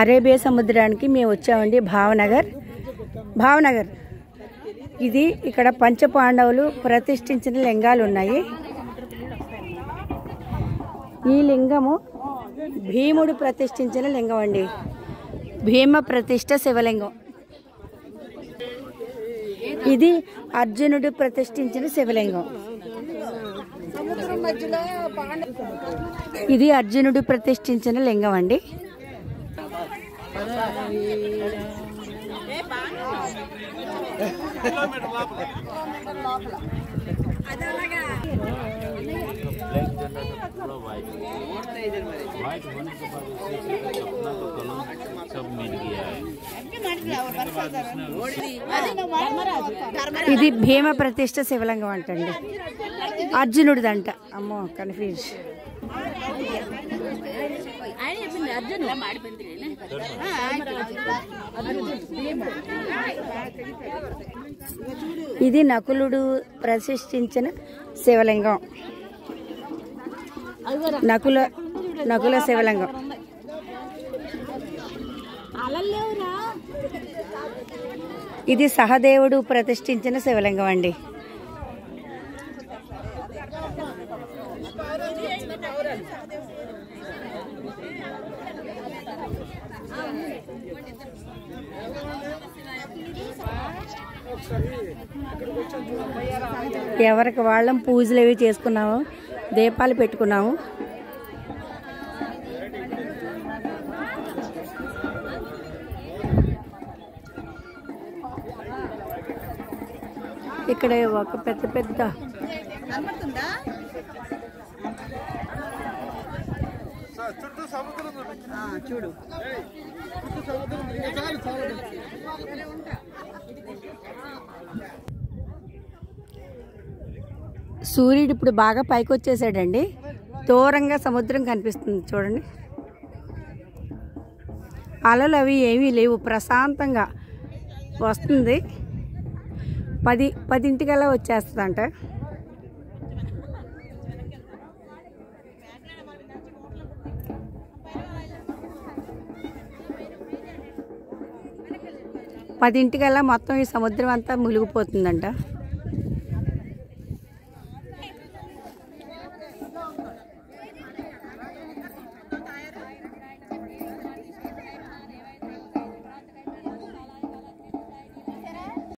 Arabia సముద్రానికి మేము వచ్చామండి భావనగర్. భావనగర్. ఇది ఇక్కడ పంచపాండవులు ప్రతిష్ఠించిన లింగాలు ఉన్నాయి ఈ లింగము భీముడు ప్రతిష్ఠించిన లింగం అండి భీమ ప్రతిష్ట శివలింగం. ఇది అర్జునుడు ప్రతిష్ఠించిన శివలింగం. ఇది అర్జునుడు ప్రతిష్ఠించిన లింగం అండి ब्लैक झंडा था पूरा व्हाइट व्हाइट होने के बाद उससे सीधा सपना का कलर सब मिल गया है ఇది భీమ ప్రతిష్ఠ శివలింగం అంటండి అర్జునుడిదంట అమ్మో కన్ఫ్యూజ్ ఇది నకులుడు ప్రతిష్ఠించిన శివలింగం. నకుల నకుల శివలింగం. ఇది సహదేవుడు ప్రతిష్ఠించిన శివలింగం అండి. ఎవరికి వాళ్ళం పూజలు అవి చేసుకున్నాము దీపాలు పెట్టుకున్నాము. ఇక్కడ ఒక పెద్ద పెద్ద చూడు. సూర్యుడు ఇప్పుడు బాగా పైకి వచ్చేసాడండి దూరంగా సముద్రం కనిపిస్తుంది చూడండి. అలలు అవి ఏమీ లేవు ప్రశాంతంగా వస్తుంది. పది పదింటికల్లా వచ్చేస్తుందంట. పదింటికల్లా మొత్తం ఈ సముద్రం అంతా మునిగిపోతుందంట.